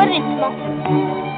buon ritmo.